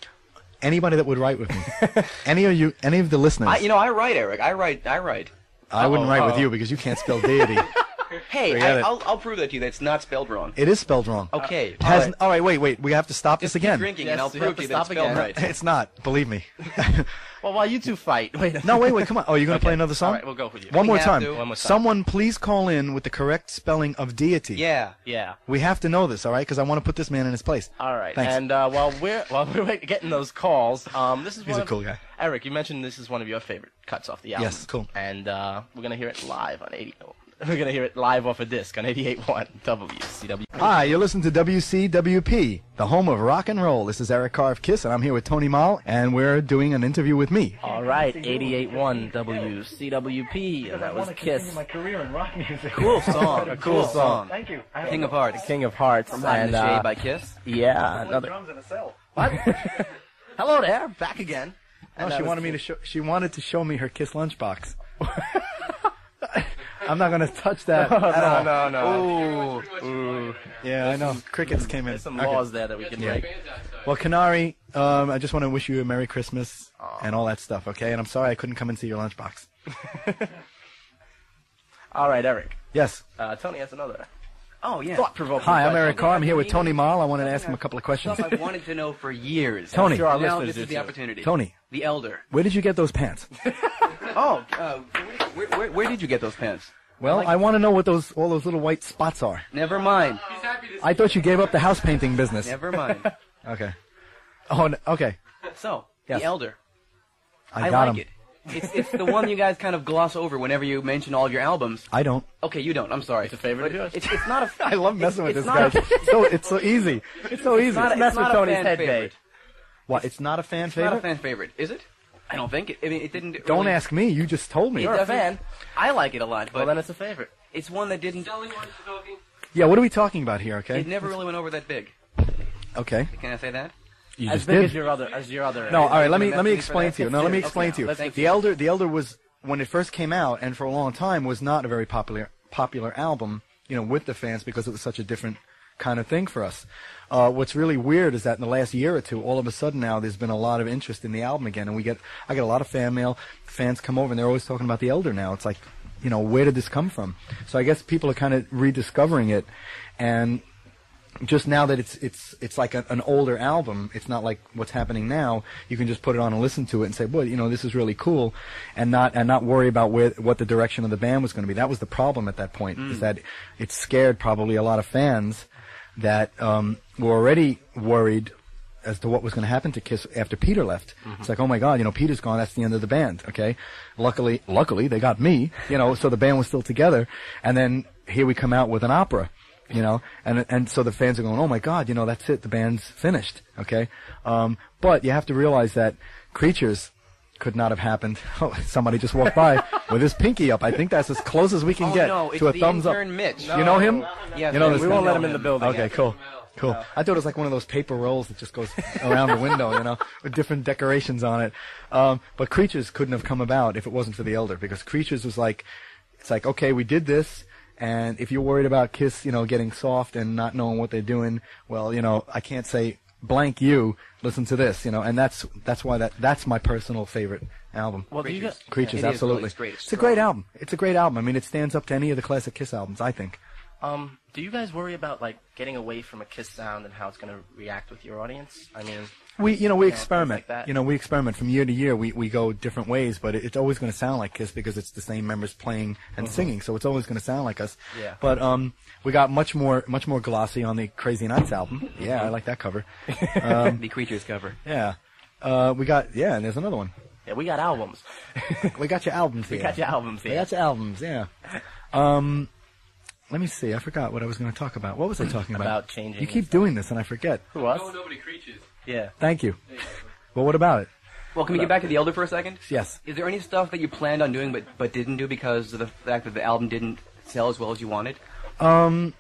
Anybody that would write with me, any of you, any of the listeners, I, you know, I write, Eric. I write. I write. I wouldn't Uh-oh, write with uh-oh. you because you can't spell deity. Hey, Forget I, it. I'll, I'll prove that to you. That it's not spelled wrong. it is spelled wrong. Okay. It has, all right. all right, wait, wait. We have to stop Just this keep again. drinking, Yes, and I'll we prove have to you that it's stop spelled again. right. It's not. Believe me. Well, while you two fight, wait. no, wait, wait. Come on. Oh, you're gonna play another song? All right, we'll go with you. One We more have time. to. One more time. Someone please call in with the correct spelling of deity. Yeah. Yeah. We have to know this, all right? Because I want to put this man in his place. All right. Thanks. And uh, while we're while we're wait- getting those calls, um, this is He's one a of- cool guy. Eric, you mentioned this is one of your favorite cuts off the album. Yes, cool. And uh, we're gonna hear it live on 80. We're gonna hear it live off a disc on 88.1 WCW. Hi, you're listening to WCWP, the home of rock and roll. This is Eric Carr of Kiss, and I'm here with Tony Mall, and we're doing an interview with me. All right, 88.1 WCWP, and that was Kiss. my career in rock music. Cool song. a cool song. Thank you. King of Hearts. King of Hearts. From and uh, by Kiss. yeah, another. Drums in a cell. What? Hello there, back again. Oh, And that she wanted me to show. She wanted to show me her Kiss lunchbox. I'm not gonna touch that. No, no, no. Ooh. Ooh. Yeah, I know. Crickets came in. There's some Okay. laws there that we can break. Well, Canary, um, I just want to wish you a Merry Christmas and all that stuff, okay? And I'm sorry I couldn't come and see your lunchbox. All right, Eric. Yes. Uh, Tony has another Oh yeah. thought-provoking. Hi, I'm. Eric Carr. I'm here with Tony Mall. I wanted to ask him a couple of questions. Stuff I've wanted to know for years. Tony. Sure, our now listeners this do is the too. opportunity. Tony, The Elder. where did you get those pants? Oh, uh, where, where, where did you get those pants? Well, I want to know what those all those little white spots are. Never mind. I thought you gave up the house painting business. Never mind. Okay. Oh, n- okay. So, Yes. The Elder. I, I, got like him. it. It's, it's the one you guys kind of gloss over whenever you mention all of your albums. I don't. Okay, you don't. I'm sorry. It's a favorite of yours? It's, it's not a. I love messing with it's this guy. a- so it's so easy. It's so easy. It's not, a- mess it's with not Tony's fan head, favorite. babe. what? It's not a fan favorite? It's not a fan favorite, is it? I don't think it. I mean, it didn't. Don't really- ask me. You just told me. You're a fan. I like it a lot, but Well, then it's a favorite. it's one that didn't. Yeah. What are we talking about here? Okay. It never really went over that big. Okay. Can I say that? You As just big did. as your other, as your other. No, all right. Let me let me me explain to you. No, let me explain Okay, to you. The you. Elder, the Elder was when it first came out, and for a long time was not a very popular popular album. You know, with the fans because it was such a different kind of thing for us. Uh, what's really weird is that in the last year or two, all of a sudden now there's been a lot of interest in the album again, and we get I get a lot of fan mail. Fans come over and they're always talking about the Elder now. It's like, you know, where did this come from? So I guess people are kind of rediscovering it, and just now that it's it's it's like a, an older album, it's not like what's happening now. You can just put it on and listen to it and say, "Boy, you know, this is really cool," and not and not worry about where what the direction of the band was going to be. That was the problem at that point, is that it scared probably a lot of fans that um, were already worried as to what was going to happen to Kiss after Peter left. It's like, oh my God, you know, Peter's gone. That's the end of the band. Okay, luckily, luckily they got me. You know, so the band was still together. And then here we come out with an opera. You know, and and so the fans are going, oh my God, you know, that's it. The band's finished. Okay, um, but you have to realize that Creatures could not have happened. Oh, somebody just walked by with his pinky up. I think that's as close as we can Oh, get no, to a thumbs up. intern Mitch. You know him? Yes, You know we this We won't let know him in the building. Okay, cool. Cool. I thought it was like one of those paper rolls that just goes around the window, you know, with different decorations on it. Um, but Creatures couldn't have come about if it wasn't for the Elder, because Creatures was like, it's like, okay, we did this, and if you're worried about Kiss, you know, getting soft and not knowing what they're doing, well, you know, I can't say blank you, listen to this, you know, and that's that's why that that's my personal favorite album. Well, do you Creatures. guys, Creatures, It is really absolutely. straight. It's It's a great album. It's a great album. I mean, it stands up to any of the classic Kiss albums, I think. um, do you guys worry about like getting away from a Kiss sound and how it's going to react with your audience? I mean, We, you know, we Yeah, things experiment. like that. You know, we experiment from year to year. We we go different ways, but it, it's always going to sound like Kiss because it's the same members playing and singing. So it's always going to sound like us. Yeah. But um, we got much more much more glossy on the Crazy Nights album. Yeah, I like that cover. Um, the Creatures cover. yeah. Uh, we got yeah, and there's another one. yeah, we got albums. We got your albums here. we got your albums here. We got your albums. Yeah. Um, let me see. I forgot what I was going to talk about. What was I talking about? About changing You keep stuff. doing this, and I forget. Who us? nobody creatures. Yeah. Thank you. Well, what about it? Well, can we get back to the Elder for a second? Yes. Is there any stuff that you planned on doing but but didn't do because of the fact that the album didn't sell as well as you wanted? Um,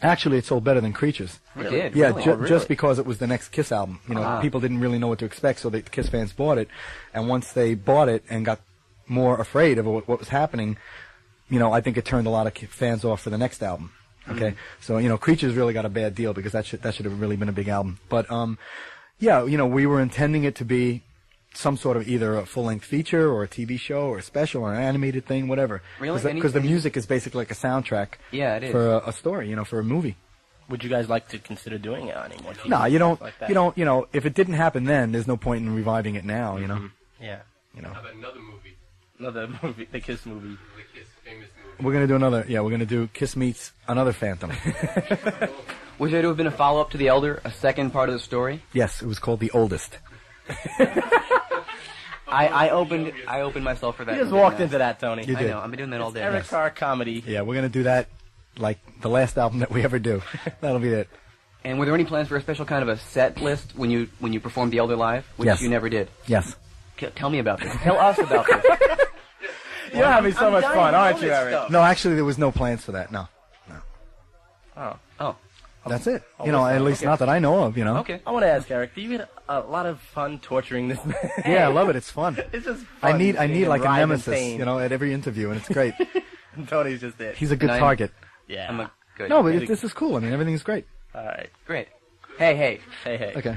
Actually, it sold better than Creatures. It did. Yeah, really? ju- Oh, just because it was the next Kiss album. You know, Ah. people didn't really know what to expect, so the Kiss fans bought it. And once they bought it and got more afraid of what, what was happening, you know, I think it turned a lot of ki- fans off for the next album. Okay, so you know, Creatures really got a bad deal because that should that should have really been a big album. But um, yeah, you know, we were intending it to be some sort of either a full length feature or a TV show or a special or an animated thing, whatever. Really? Because the any- music is basically like a soundtrack. Yeah, it is. for a, a story. You know, for a movie. Would you guys like to consider doing it anymore? No, you don't. Like that? you don't. You know, if it didn't happen then, there's no point in reviving it now. You know. Yeah. You know. How about another movie? Another movie, the Kiss movie. The Kiss movie. We're gonna do another. Yeah, we're gonna do Kiss meets another Phantom. Was there to have been a follow up to the Elder, a second part of the story? yes, it was called The Oldest. I, I opened I opened myself for that. You just walked into that, Tony. You I did. know. I've been doing that all day. Eric Carr comedy. Yeah, we're gonna do that like the last album that we ever do. That'll be it. And were there any plans for a special kind of a set list when you when you performed the Elder live, which Yes. you never did? Yes. C- tell me about this. Tell us about this. You're having so I'm much dying fun, to aren't you, this Eric? stuff. No, actually, there was no plans for that. No, No. Oh. Oh, oh. that's it. Oh, you know, at least not that I know of. You know. okay. I want to ask Eric, do you get a lot of fun torturing this man? Yeah, I love it. It's fun. It's just I fun need I seeing need him like a writhe nemesis, pain. you know, at every interview, and it's great. Tony's just there. He's a good And I- target. yeah. I'm a good. No, but it, this is cool. I mean, everything's great. All right. great. Hey, hey. Hey, hey. Okay.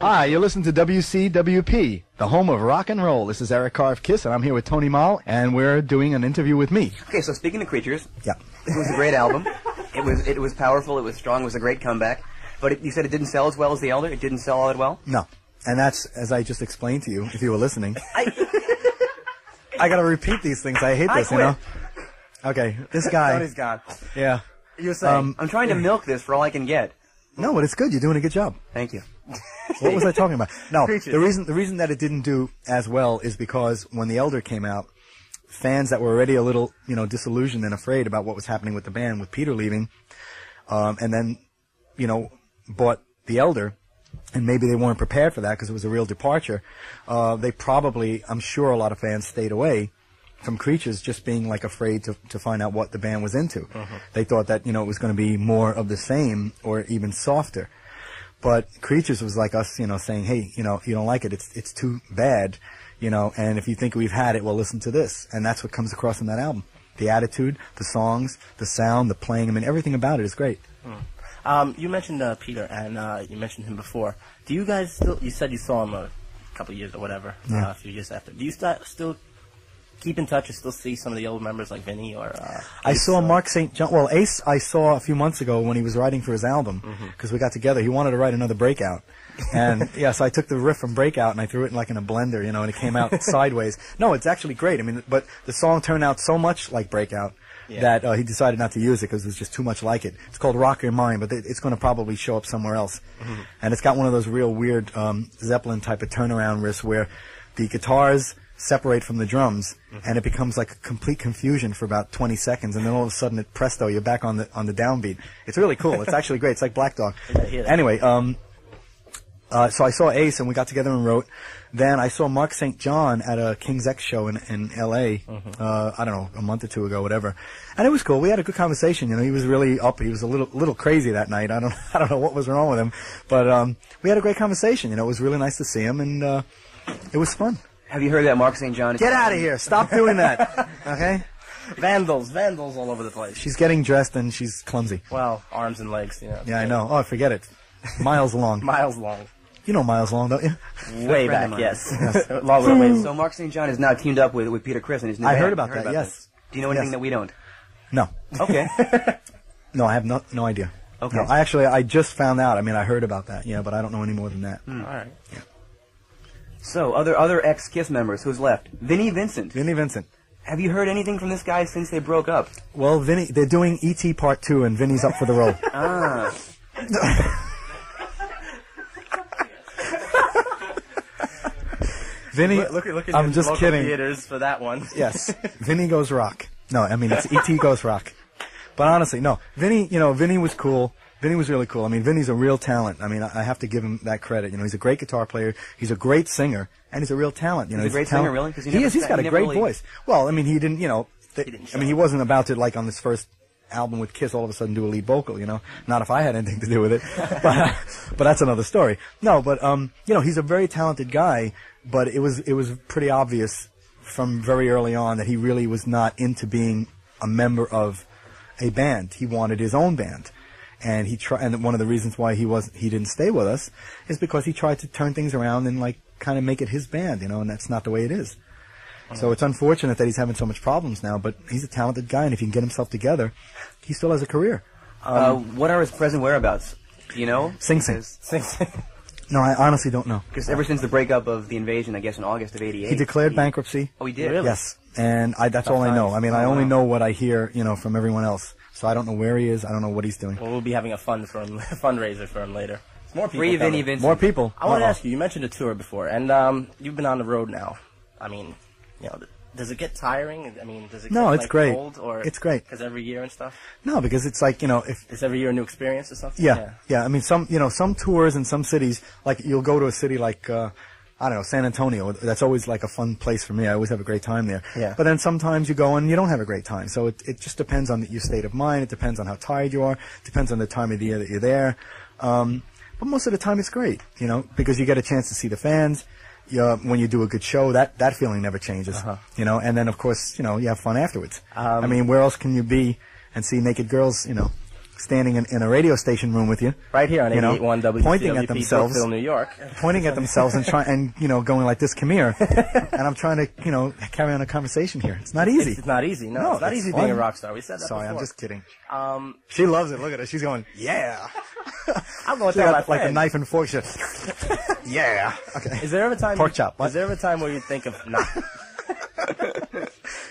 Hi, you listen to WCWP, the home of rock and roll. This is Eric Carr of Kiss, and I'm here with Tony Mall, and we're doing an interview with me. Okay, so speaking of creatures, Yeah. it was a great album. It was it was powerful. It was strong. It was a great comeback. But it, you said it didn't sell as well as the Elder. It didn't sell all that well. No. And that's, as I just explained to you, if you were listening. I, I gotta repeat these things. I hate I this, you know? Okay, this guy. Tony's gone. Yeah. You were saying Um, I'm trying to milk this for all I can get. No, but it's good. You're doing a good job. Thank you. What was I talking about? No, Creatures. the reason the reason that it didn't do as well is because when the Elder came out, fans that were already a little you know disillusioned and afraid about what was happening with the band with Peter leaving, um, and then you know bought the Elder, and maybe they weren't prepared for that because it was a real departure. Uh, they probably, I'm sure, a lot of fans stayed away from Creatures just being like afraid to to find out what the band was into. They thought that you know it was going to be more of the same or even softer. But Creatures was like us, you know, saying, "Hey, you know, you don't like it, it's it's too bad, you know. And if you think we've had it, well, listen to this." And that's what comes across in that album: the attitude, the songs, the sound, the playing. I mean, everything about it is great. Um, you mentioned uh, Peter, and uh, you mentioned him before. Do you guys still? You said you saw him a couple of years or whatever, Yeah. uh, a few years after. Do you st- still keep in touch and still see some of the old members like Vinnie or? Uh, I Ace, saw uh, Mark St. John. Well, Ace, I saw a few months ago when he was writing for his album because we got together. He wanted to write another Breakout, and yeah, so I took the riff from Breakout and I threw it in like in a blender, you know, and it came out sideways. No, it's actually great. I mean, but the song turned out so much like Breakout. Yeah. That uh, he decided not to use it because it was just too much like it. It's called Rock Your Mind, but it- it's going to probably show up somewhere else. And it's got one of those real weird um, Zeppelin type of turnaround riffs where the guitars separate from the drums, and it becomes like a complete confusion for about 20 seconds, and then all of a sudden, it presto, you're back on the on the downbeat. It's really cool. It's actually great. It's like Black Dog. Anyway, um, uh, so I saw Ace, and we got together and wrote. Then I saw Mark St. John at a King's X show in in L.A. Uh, I don't know, a month or two ago, whatever, and it was cool. We had a good conversation. You know, he was really up. He was a little little crazy that night. I don't I don't know what was wrong with him, but um, we had a great conversation. You know, it was really nice to see him, and uh, it was fun. Have you heard that Mark St. John? Get out of here! Stop doing that. Okay. vandals, vandals all over the place. She's getting dressed and she's clumsy. Well, arms and legs, you know. Yeah, I know. Oh, forget it. Miles long. Miles long. You know Miles long, don't you? Way friend back, of mine. yes. Long ways. So Mark St. John is now teamed up with, with Peter Criss and his new I band. heard about You that, yes. this. Do you know anything Yes. that we don't? No. Okay. No, I have no no idea. Okay. No, I actually I just found out. I mean, I heard about that, yeah, but I don't know any more than that. Hmm. All right. So other other ex Kiss members, who's left? Vinnie Vincent. Vinnie Vincent. Have you heard anything from this guy since they broke up? Well, Vinnie, they're doing ET Part Two, and Vinnie's up for the role. Ah. Vinnie, Look, look at I'm just local kidding. theaters for that one. Yes, Vinnie goes rock. No, I mean it's ET goes rock. But honestly, no, Vinnie. You know, Vinnie was cool. Vinnie was really cool. I mean, Vinnie's a real talent. I mean, I I have to give him that credit. You know, he's a great guitar player. He's a great singer, and he's a real talent. You know, He's a great talent- singer, really? he he is. He's got he a great really- voice. Well, I mean, he didn't. You know, th- didn't I mean, he wasn't about to like on this first album with Kiss all of a sudden do a lead vocal. You know, not if I had anything to do with it. but, but that's another story. No, but um, you know, he's a very talented guy. But it was it was pretty obvious from very early on that he really was not into being a member of a band. He wanted his own band. And he tried, and one of the reasons why he was he didn't stay with us is because he tried to turn things around and like kind of make it his band, you know, and that's not the way it is. So it's unfortunate that he's having so much problems now, but he's a talented guy, and if he can get himself together, he still has a career. uh, what are his present whereabouts? You know? Sing Sing. Sing Sing. No, I honestly don't know. Because ever since the breakup of the invasion, I guess in August of '88, He declared bankruptcy. Oh, he did. Really? Yes, and I, that's all I know. I mean, I Oh, only wow. know what I hear, you know, from everyone else. So I don't know where he is. I don't know what he's doing. Well, we'll be having a fund for him, fundraiser for him later. More people Free coming. Vinnie Vincent. More people. I want to Uh-oh. ask you. You mentioned a tour before, and um, you've been on the road now. I mean, you know, does it get tiring? I mean, does it No, get, it's like, great. old or It's great. because every year and stuff? No, because it's like you know, if Is every year a new experience or something? Yeah, yeah. I mean, some you know, some tours in some cities, like you'll go to a city like uh, I don't know, San Antonio. That's always like a fun place for me. I always have a great time there. Yeah. But then sometimes you go and you don't have a great time. So it it just depends on your state of mind. It depends on how tired you are. It depends on the time of the year that you're there. Um, but most of the time it's great, you know, because you get a chance to see the fans. You, uh, when you do a good show, that, that feeling never changes, Uh-huh. you know. And then of course, you know, you have fun afterwards. Um, I mean, where else can you be and see naked girls, you know, standing in, in a radio station room with you, Right here on You know, 88.1 WCWP, pointing at themselves. Brookville, New York. pointing at themselves and trying and you know going like this, come here, and I'm trying to you know carry on a conversation here. It's not easy. It's, it's not easy. No, No, it's not it's easy being a rock star. We said that Sorry, I'm just kidding. Um, She loves it. Look at her. She's going, yeah. I'm going to tell like a knife and fork. Yeah. Okay. Is there ever a time? Pork you, chop, what? Is there ever a time where you think of not?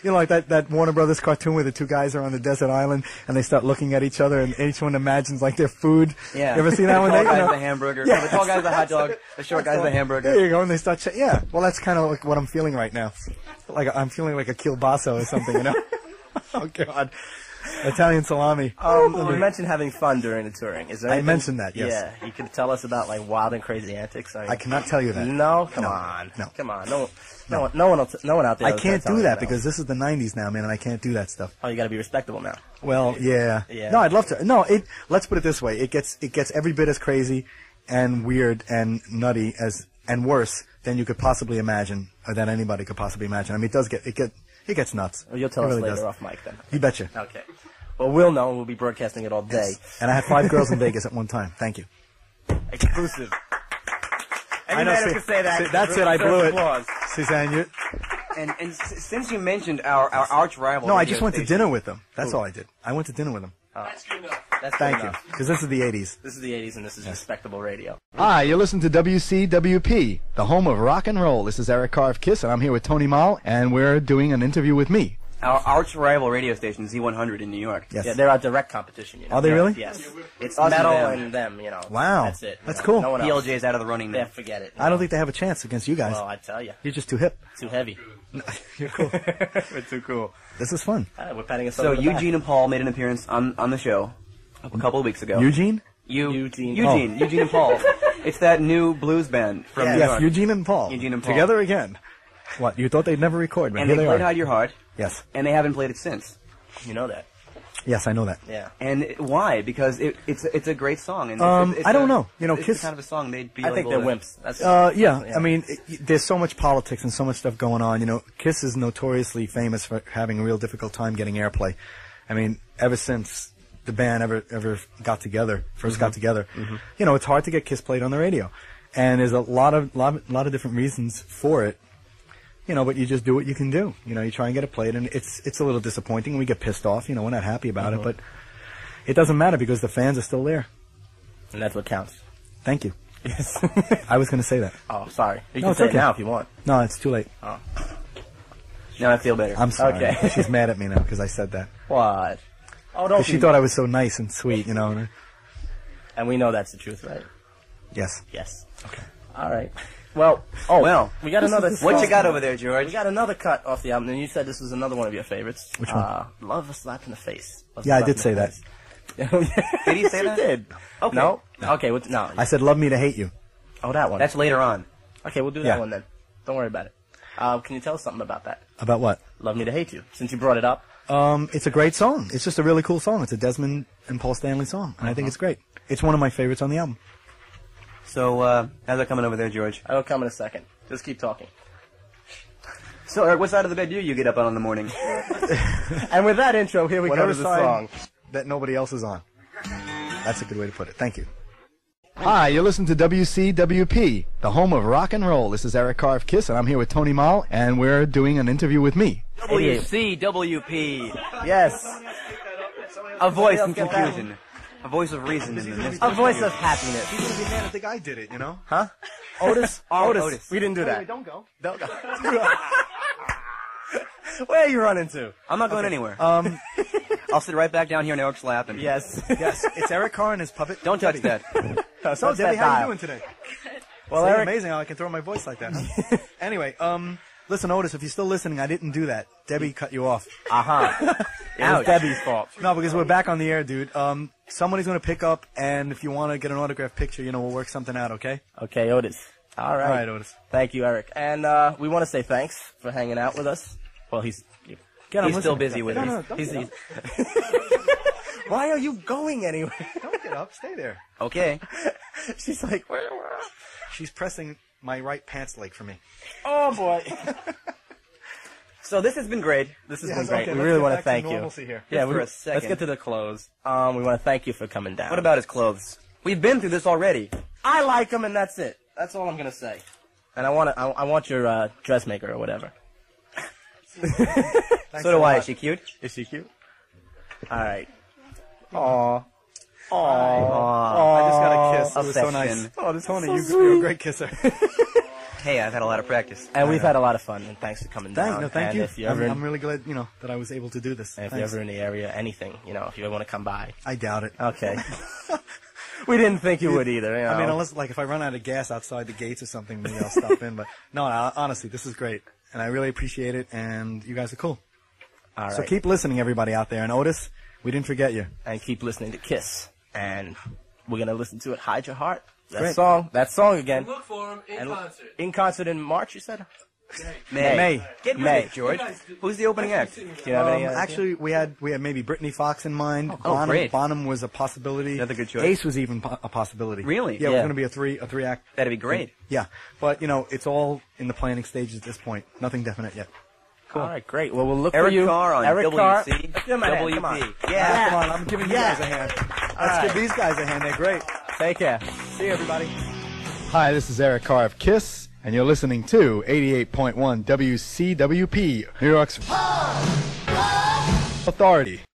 You know, like that, that Warner Brothers cartoon where the two guys are on the desert island and they start looking at each other and each one imagines like their food. Yeah. You ever seen that one? The They- tall you guy's know- the hamburger. Yeah. The tall guy's the hot dog. The short guy's the hamburger. There you go. And they start, ch- yeah. Well, that's kind of like what I'm feeling right now. Like I'm feeling like a kielbasa or something, you know? oh God. Italian salami. Um, you mentioned having fun during the touring. Is there? I anything- mentioned that, yes. Yeah, you could tell us about like wild and crazy antics. I, cannot tell you that. No, come No, on, no. come on. No, no, one, no one, will t- no one out there. I is gonna can't tell do us that because this is the 90s now, man, and I can't do that stuff. Oh, you got to be respectable now. Well, yeah. Yeah. No, I'd love to. No, it. Let's put it this way: it gets it gets every bit as crazy and weird and nutty as and worse than you could possibly imagine, or than anybody could possibly imagine. I mean, it does get it get it gets nuts. Well, you'll tell It us really later does. off mic then. You betcha. Okay. Well, we'll know. We'll be broadcasting it all day. And I had five girls in Vegas at one time. Thank you. Exclusive. I know. see- can say that. see, that's it. I blew it. Applause. Suzanne, you. And, and s- since you mentioned our, our arch rival, No, I just went to dinner with them. That's all I did. I went to dinner with them. Oh. That's good Thank you. enough. Because this is the 80s. This is the 80s and this is respectable radio. Hi, you're listening to WCWP, the home of rock and roll. This is Eric Carr of Kiss, and I'm here with Tony Mall, and we're doing an interview with me. Our arch rival radio station, Z100 in New York. Yes. Yeah, they're our direct competition. You know? Are they Yes, really? Yes. It's Us and metal them. and them. You know. Wow. That's it. you That's know. cool. No one else. PLJ's out of the running Yeah, now. forget it. I don't think they have a chance against you guys. Well, I tell you, You're just too hip. too heavy. You're cool. We're too cool. this is fun. All right, we're patting So ourselves on the back. Eugene and Paul made an appearance on, on the show a couple of weeks ago. Eugene? You, Eugene. Eugene, oh. Eugene and Paul. It's that new blues band from Yeah. New Yes, York. Eugene and Paul. Eugene and Paul. Together again. What, you thought they'd never record, but and here they they, played are. Hide Your Heart, Yes. and they haven't played it since. You know that. Yes, I know that. Yeah. And it- why? Because it, it's it's a great song. And Um, it's, it's I don't a- know. You know, it's Kiss- kind of a song they'd be. I think they're wimps. That's. Uh, yeah, Yeah. I mean, it, there's so much politics and so much stuff going on. You know, Kiss is notoriously famous for having a real difficult time getting airplay. I mean, ever since the band ever ever got together, 1st got together, you know, it's hard to get Kiss played on the radio, and there's a lot of lot, lot of different reasons for it. You know, but you just do what you can do. You know, you try and get it played, and it's it's a little disappointing. We get pissed off. You know, we're not happy about it, uh-huh. but it doesn't matter because the fans are still there. and that's what counts. Thank you. Yes. I was going to say that. oh, sorry. You No, can say okay. it now if you want. No, it's too late. Oh. Now I feel better. I'm sorry. Okay. She's mad at me now because I said that. What? Oh, don't. she thought I was so nice and sweet, you know. and- And we know that's the truth, right? Yes. Yes. Okay. All right. Well. Oh Well, we got another. what you got over there, George? We got another cut off the album, and you said this was another one of your favorites. Which one? Uh, Love a slap in the face. Love Yeah, I did say that. Did he say that? did. Okay. No? Okay, well, no. I said, "Love me to hate you." oh, that one. That's later on. okay, we'll do Yeah. that one then. Don't worry about it. Uh, can you tell us something about that? About what? Love Me to Hate You. Since you brought it up. Um, it's a great song. It's just a really cool song. It's a Desmond and Paul Stanley song, and I think it's great. It's one of my favorites on the album. So, uh, how's that coming over there, George? I'll come in a second. Just keep talking. So, Eric, what side of the bed do you get up on in the morning? And with that intro, here we go Whatever to the song. that nobody else is on. That's a good way to put it. Thank you. Hi, you're listening to WCWP, the home of rock and roll. This is Eric Carr of Kiss, and I'm here with Tony Mall, and we're doing an interview with me. WCWP. Yes. A voice in get that? confusion. A voice of reason in the midst A voice of happiness. He's gonna be mad if the guy did it, you know? Huh? Otis? Oh, Otis. Otis. We didn't do that. don't go. Don't go. Where are you running to? I'm not going anywhere. Um, I'll sit right back down here in Eric's lap and Yes. yes, it's Eric Carr and his puppet. don't touch that. So, Debbie, how you doing today? Well, Well, Eric, amazing how I can throw my voice like that. Huh? anyway, um, listen, Otis, if you're still listening, I didn't do that. Debbie cut you off. uh-huh. It was Debbie's fault. No, because we're back on the air, dude. Um, somebody's gonna pick up, and if you want to get an autograph picture, you know, we'll work something out, okay? Okay, Otis. All right. All right, Otis. Thank you, Eric. And uh, we want to say thanks for hanging out with us. Well, he's Get, He's still busy with no. No, he's, he's Why are you going anywhere? don't get up. Stay there. Okay. She's like? She's pressing my right pants leg for me. Oh boy. So this has been great. This has Yes, been great. okay, we let's really get want to back to thank you. normalcy here. Yeah, Just we for a let's second. get to the close. Um, we want to thank you for coming down. What about his clothes? We've been through this already. I like them, and that's it. That's all I'm gonna say. And I want to. I, I want your uh, dressmaker or whatever. so do I. Is she cute? Is she cute? All right. Aw. Aw. I just got a kiss. It was so nice. affection. Oh, this Tony, you, you're a great kisser. Hey, I've had a lot of practice. And we've had a lot of fun, and thanks for coming thank, down. no, thank and you. If you're I'm, ever in, I'm really glad, you know, that I was able to do this. and if you're Thanks. ever in the area, anything, you know, if you ever want to come by. I doubt it. Okay. we didn't think you would either. You know? I mean, unless like if I run out of gas outside the gates or something, maybe I'll stop in. But no, I, honestly, this is great, and I really appreciate it. And you guys are cool. All right. So keep listening, everybody out there. And Otis, we didn't forget you. and keep listening to Kiss. And we're gonna listen to it. Hide your heart. That Great. song. That song again. Look for him in And concert. in concert in March. You said. May. May. Get with May. it, George. Who's the opening act? Do you have any? Um, uh, actually, we had we had maybe Britny Fox in mind. Oh, Bonham, great. Bonham was a possibility. Another good choice. Ace was even po- a possibility. Really? Yeah, it was going to be a three a three act. That'd be great. Yeah, but you know, it's all in the planning stages at this point. Nothing definite yet. All right, great. Well, we'll look Eric for you. Carr on Eric Carr. WC. Let's give him a hand. Come on. WP. Ah, Yeah. come on, I'm giving you Yeah. guys a hand. Let's right. give these guys a hand. They're great. Take care. See you, everybody. Hi, this is Eric Carr of Kiss, and you're listening to 88.1 WCWP, New York's Authority.